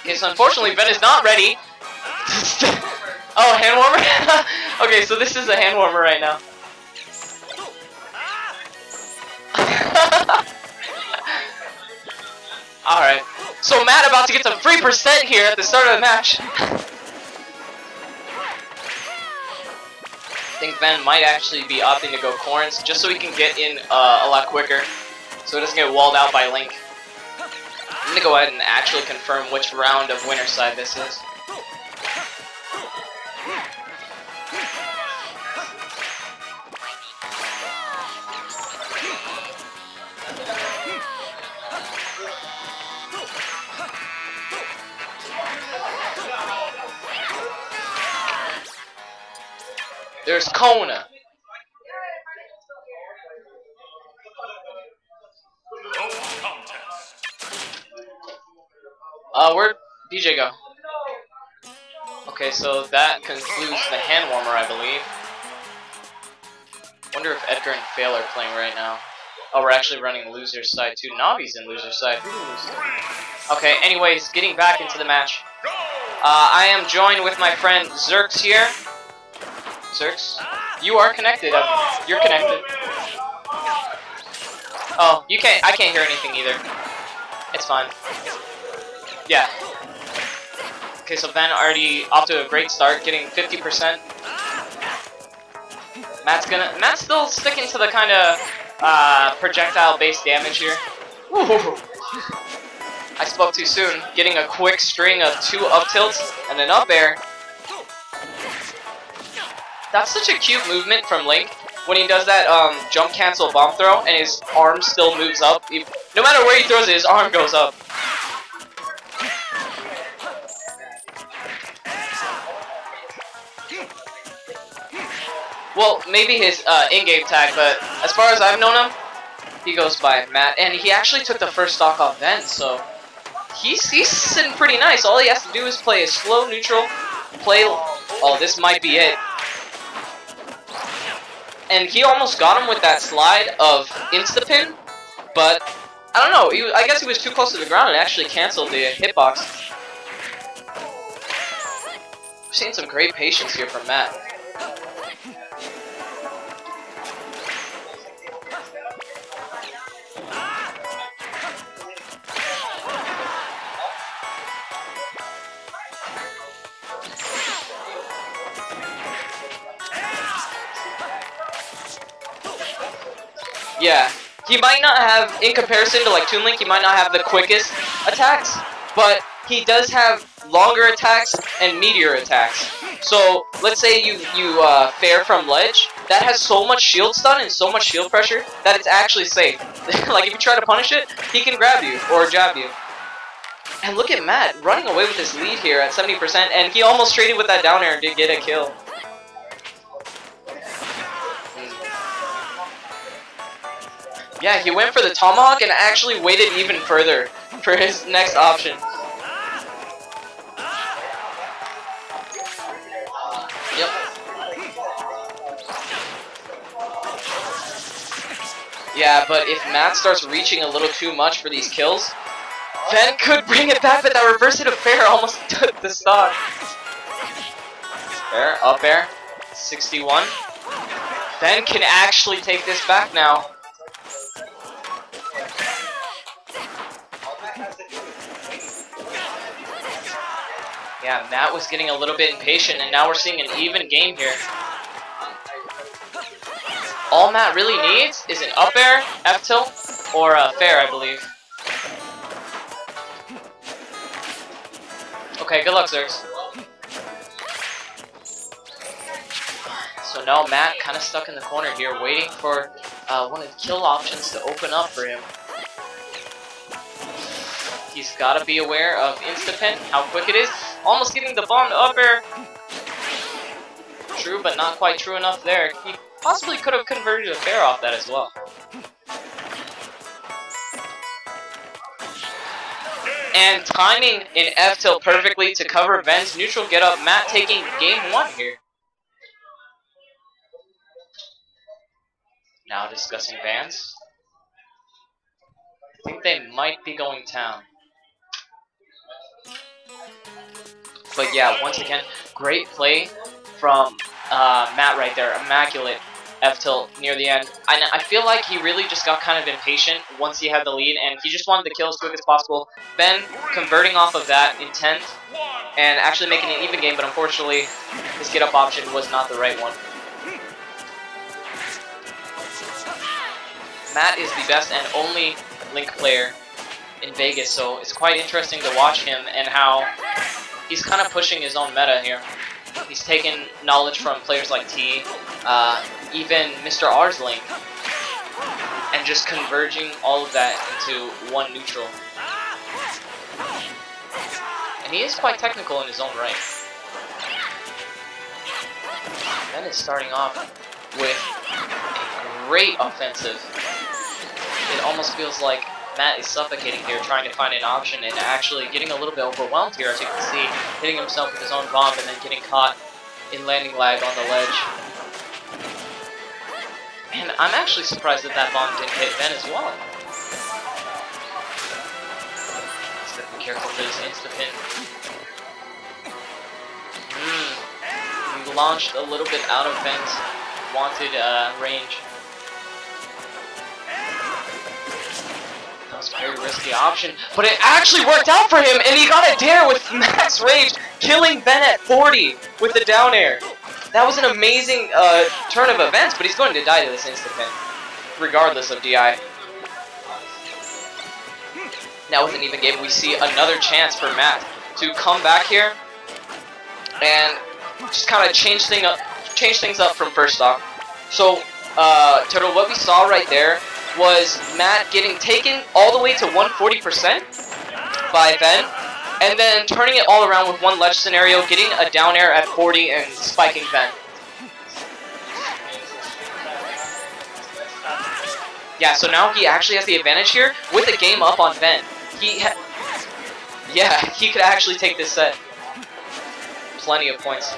Okay, so unfortunately Ven is not ready. oh, hand warmer? okay, so this is a hand warmer right now. Alright. So Matt about to get some free percent here at the start of the match. Ven might actually be opting to go Corns just so he can get in uh, a lot quicker. So he doesn't get walled out by Link. I'm gonna go ahead and actually confirm which round of winner side this is. There's Kona. Uh, where'd DJ go? Okay, so that concludes the hand warmer, I believe. Wonder if Edgar and Fail are playing right now. Oh, we're actually running loser's side too. Navi's in loser's side. Okay, anyways, getting back into the match. Uh, I am joined with my friend Zerx here. Zerx, you are connected. Uh, you're connected. Oh, you can't. I can't hear anything either. It's fine. Yeah. Okay, so Ven already off to a great start, getting 50%. Matt's gonna. Matt's still sticking to the kind of uh, projectile-based damage here. Ooh. I spoke too soon. Getting a quick string of two up tilts and an up air. That's such a cute movement from Link when he does that um, jump cancel bomb throw and his arm still moves up. No matter where he throws it, his arm goes up. Well, maybe his uh, in-game tag, but as far as I've known him, he goes by Matt, and he actually took the first stock off Ven, so he's, he's sitting pretty nice. All he has to do is play a slow neutral, play... Oh, this might be it. And he almost got him with that slide of insta-pin, but I don't know, he, I guess he was too close to the ground and actually canceled the hitbox. We're seeing some great patience here from Matt. He might not have, in comparison to like Toon Link, he might not have the quickest attacks, but he does have longer attacks and meteor attacks. So let's say you you uh, fair from ledge, that has so much shield stun and so much shield pressure that it's actually safe. like if you try to punish it, he can grab you or jab you. And look at Matt running away with his lead here at 70%, and he almost traded with that down air and did get a kill. Yeah, he went for the tomahawk and actually waited even further for his next option. Yep. Yeah, but if Matt starts reaching a little too much for these kills, Ven could bring it back, but that reverse hit of fair almost took the stock. Fair, up air, 61. Ven can actually take this back now. Yeah, Matt was getting a little bit impatient, and now we're seeing an even game here. All Matt really needs is an up air, F tilt, or a fair, I believe. Okay, good luck, Zerx. So now Matt kind of stuck in the corner here, waiting for uh, one of the kill options to open up for him. He's got to be aware of insta-pin, how quick it is. Almost getting the bomb up air. True, but not quite true enough there. He possibly could have converted a fair off that as well. And timing in F tilt perfectly to cover Ven's neutral get up. Matt taking game one here. Now discussing bans. I think they might be going town. But yeah, once again, great play from uh, Matt right there. Immaculate F tilt near the end. I, I feel like he really just got kind of impatient once he had the lead, and he just wanted to kill as quick as possible. Ven converting off of that intent and actually making an even game, but unfortunately, his get up option was not the right one. Matt is the best and only Link player in Vegas, so it's quite interesting to watch him and how he's kind of pushing his own meta here. He's taking knowledge from players like T, uh, even Mr. R's Link, and just converging all of that into one neutral. And he is quite technical in his own right. Ven is starting off with a great offensive. It almost feels like Matt is suffocating here, trying to find an option, and actually getting a little bit overwhelmed here, as you can see, hitting himself with his own bomb and then getting caught in landing lag on the ledge. And I'm actually surprised that that bomb didn't hit Ven as well. Just be careful for this insta-pin. Mm. He launched a little bit out of Ven's wanted uh, range. Very risky option, but it actually worked out for him, and he got a dare with max rage, killing Ven at 40 with the down air. That was an amazing uh, turn of events, but he's going to die to this insta-pin, regardless of DI. Now with an even game, we see another chance for Matt to come back here and just kind of change thing up, change things up from first stock. So, uh, Turtle, what we saw right there was Matt getting taken all the way to 140% by Ven, and then turning it all around with one ledge scenario, getting a down air at 40 and spiking Ven. Yeah, so now he actually has the advantage here with the game up on Ven. He yeah, he could actually take this set. Plenty of points.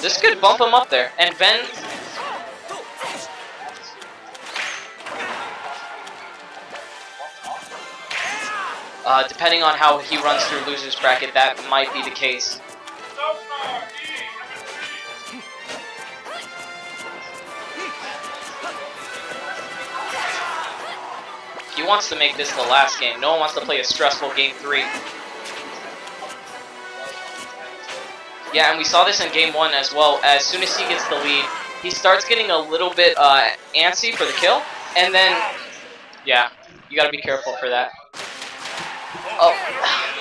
This could bump him up there. And Ven... Uh, depending on how he runs through loser's bracket, that might be the case. He wants to make this the last game. No one wants to play a stressful game three. Yeah, and we saw this in game one as well. As soon as he gets the lead, he starts getting a little bit uh, antsy for the kill, and then, yeah, you gotta be careful for that. Oh.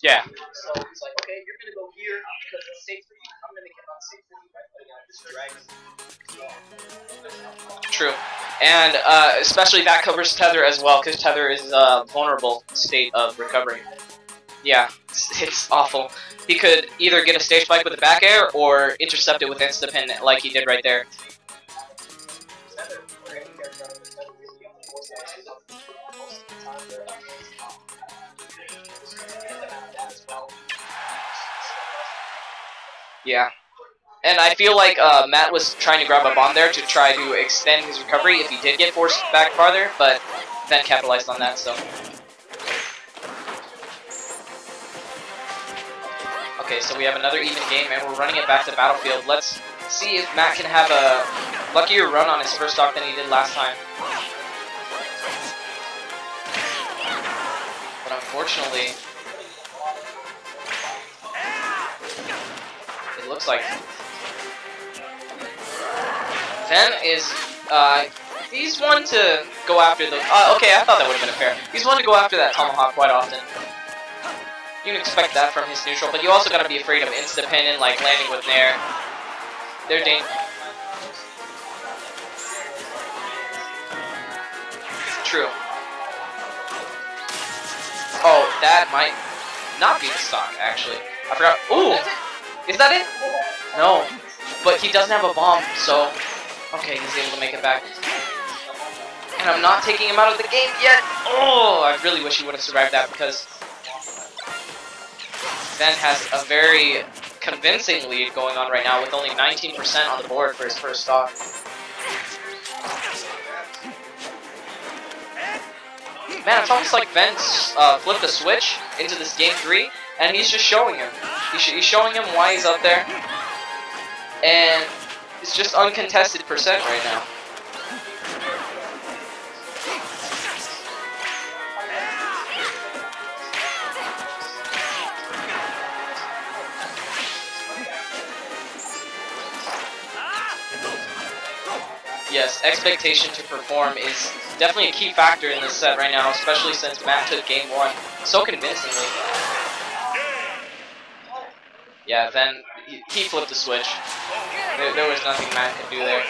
Yeah. So it's like, okay, you're gonna go here because it's safe for you. I'm gonna make it unsafe for you by putting out this dragon. True. And uh, especially that covers Tether as well, because Tether is a vulnerable state of recovery. Yeah, it's, it's, awful. He could either get a stage spike with a back air, or intercept it with insta-pin like he did right there. Yeah. And I feel like uh, Matt was trying to grab a bomb there to try to extend his recovery if he did get forced back farther, but Ven capitalized on that, so. Okay, so we have another even game, and we're running it back to Battlefield. Let's see if Matt can have a luckier run on his first stock than he did last time. But unfortunately, it looks like Ven is, uh, he's one to go after the, uh, okay, I thought that would have been a fair. He's one to go after that Tomahawk quite often. You can expect that from his neutral, but you also gotta be afraid of insta-pin and, like, landing with Nair. They're dangerous. True. Oh, that might not be the stock, actually. I forgot. Ooh! Is that it? No. But he doesn't have a bomb, so Okay, he's able to make it back. And I'm not taking him out of the game yet. Oh, I really wish he would have survived that because Ven has a very convincing lead going on right now with only 19% on the board for his first stock. Man, it's almost like Ven uh, flipped a switch into this game three, and he's just showing him. He's showing him why he's up there, and it's just uncontested percent right now. yes, expectation to perform is definitely a key factor in this set right now, especially since Matt took game one so convincingly. Yeah, then he, flipped the switch. There, there was nothing Matt could do there.